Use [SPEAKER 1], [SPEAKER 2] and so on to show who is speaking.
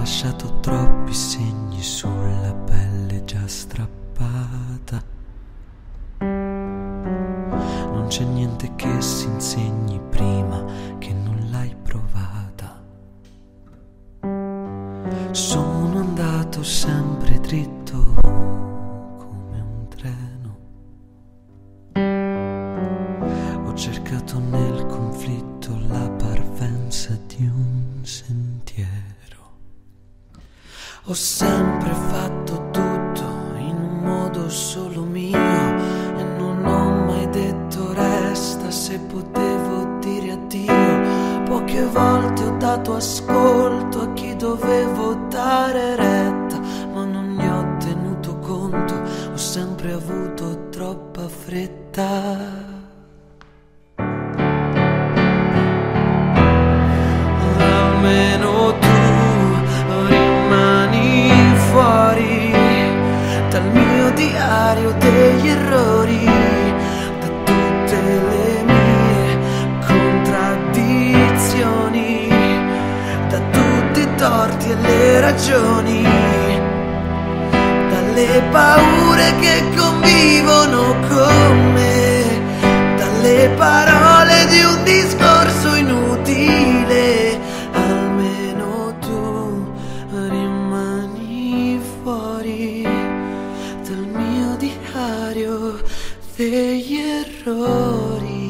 [SPEAKER 1] lasciato troppi segni sulla pelle già strappata. Non c'è niente che si insegni prima che non l'hai provata. Sono andato sempre dritto come un treno. Ho cercato nel conflitto la parvenza di un Ho sempre fatto tutto in un modo solo mio e non ho mai detto resta se potevo dire addio. Poche volte ho dato ascolto a chi dovevo dare retta, ma non ne ho tenuto conto, ho sempre avuto troppa fretta. Diario degli errori, da tutte le mie contraddizioni, da tutti i torti e le ragioni, dalle paure che convivono con dal mio diario degli errori.